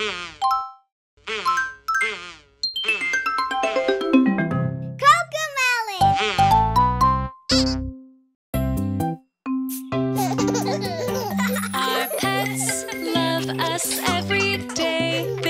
Our pets love us every day.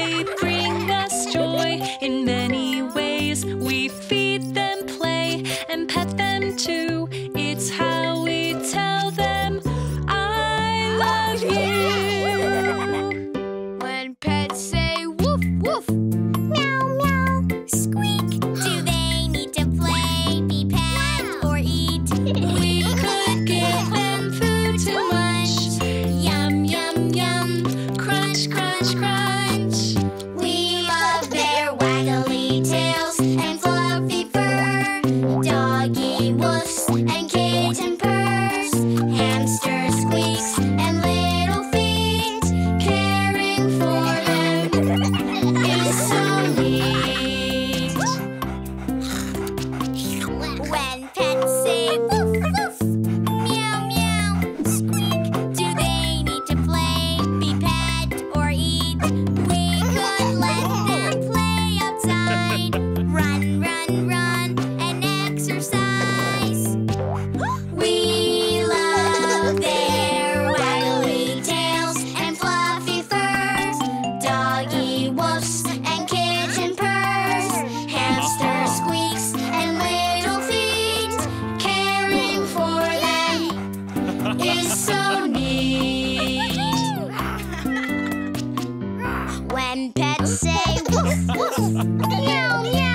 Woof! Meow, meow! Squeak! Do they need to play, be pet, or eat? We could give them food to munch. Yum, yum, yum! It's so is so neat. When pets say woof woof, meow meow.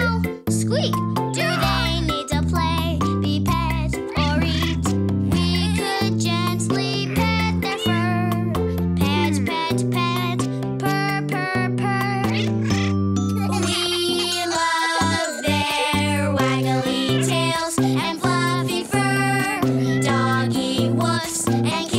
and